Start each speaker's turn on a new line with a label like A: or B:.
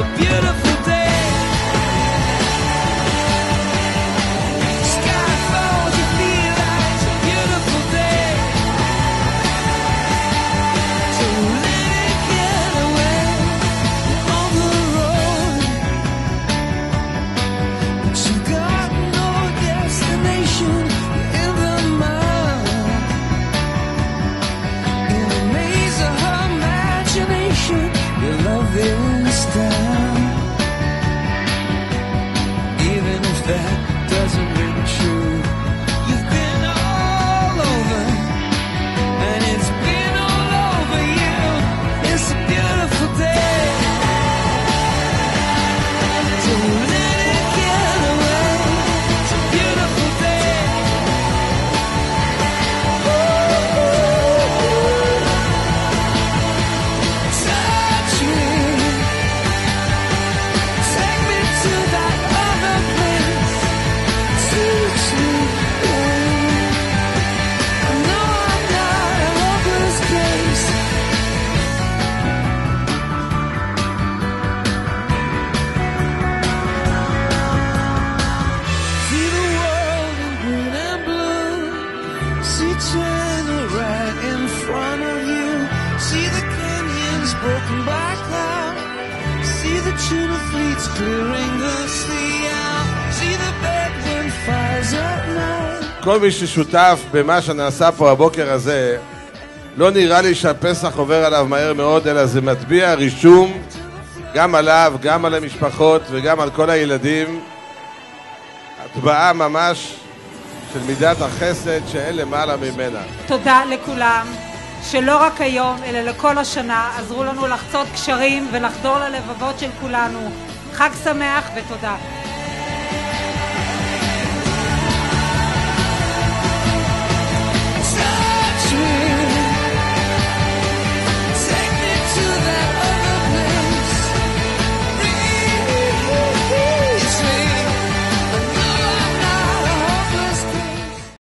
A: Beautiful In front of you. See the broken. See the fleets clearing the out. See the night.
B: כל מי ששותף במה שנעשה פה הבוקר הזה, לא נראה לי שהפסח עובר עליו מהר מאוד, אלא זה מטביע רישום גם עליו, גם על המשפחות וגם על כל הילדים. הטבעה ממש של מידת החסד שאין למעלה ממנה.
C: תודה לכולם, שלא רק היום, אלא לכל השנה, עזרו לנו לחצות קשרים ולחדור ללבבות של כולנו. חג שמח ותודה.